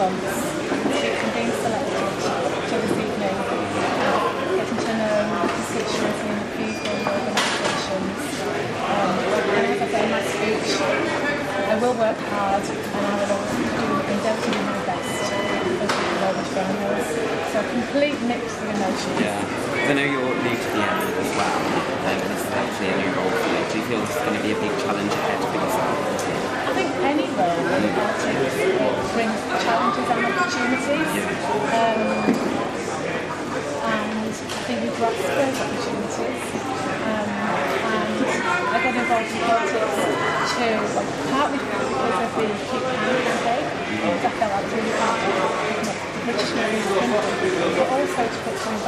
months from being selected to this evening, getting to know the constituency and the people and organisations. Um, as say in my speech, I will work hard and I will do, endeavour to do my best for people over Brown So complete mix of emotions. Yeah. I know you're new to the area as well, opportunities. Um, and I think you grasp those opportunities. Um, and I got involved in politics to, partly because of the Keep Calm campaign, because I felt like really part of the British movement, but also to put some